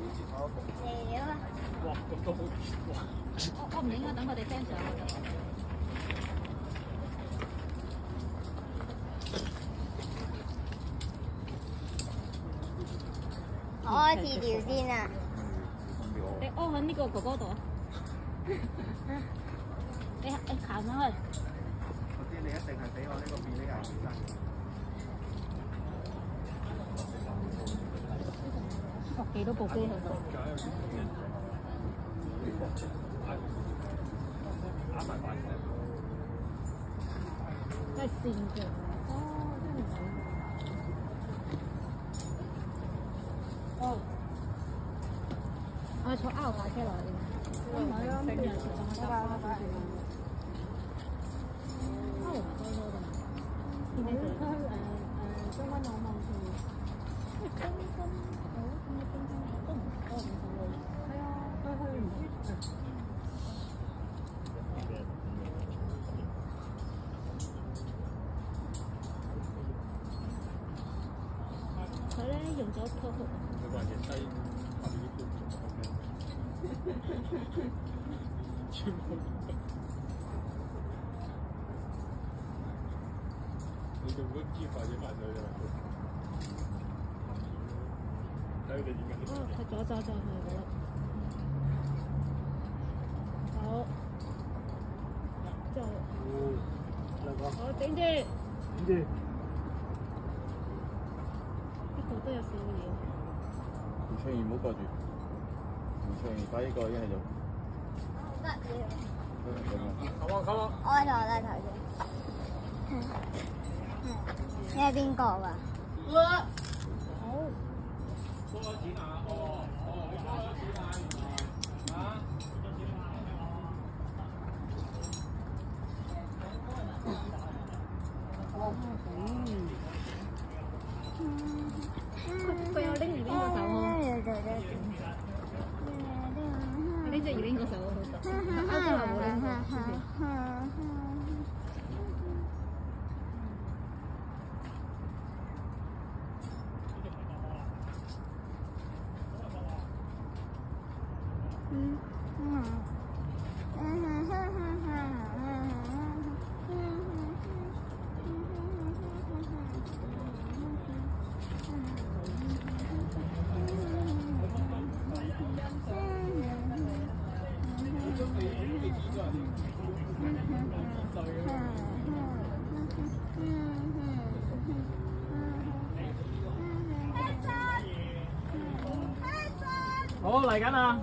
嚟啊！哇，咁都好哇！我我唔應該等佢哋上我屙字條先啊！你屙喺呢個哥哥度啊！你你行上去。我知你一定係俾我呢個便利牙醫生。幾多部機喺度？啱埋埋。真係線嘅。哦，真係唔係。哦。我坐 R 架車落嚟。唔係啊，成日坐搭巴士算啦。R 架車多㗎嘛？佢誒誒將軍澳望住。佢咧用咗拖鞋。佢話影低下邊啲觀眾 OK。全部你做嗰啲快啲埋咗啦。睇佢哋點樣。哦，佢左走就係嗰粒。好。就。哦，兩個。好，頂住。頂住。呢度都有少少嘢。唔出現唔好掛住，唔出現擺呢個一係就。得了。come on come on。我係頭啦頭先。你係邊個㗎？我。好。多咗錢啊！哦哦，你多咗錢啊！原來啊。哦，佢佢有拎住邊個手啊？拎住邊個手啊？歐洲話冇拎過。好嚟緊啊！